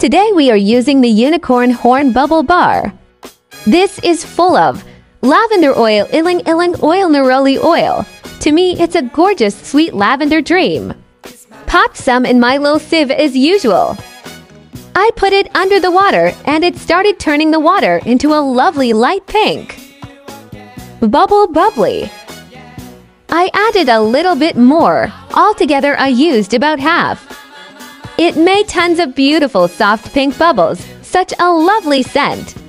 Today we are using the Unicorn Horn Bubble Bar. This is full of lavender oil, ilang ilang oil, neroli oil. To me, it's a gorgeous sweet lavender dream. Pop some in my little sieve as usual. I put it under the water and it started turning the water into a lovely light pink. Bubble bubbly. I added a little bit more. Altogether, I used about half. It made tons of beautiful soft pink bubbles. Such a lovely scent.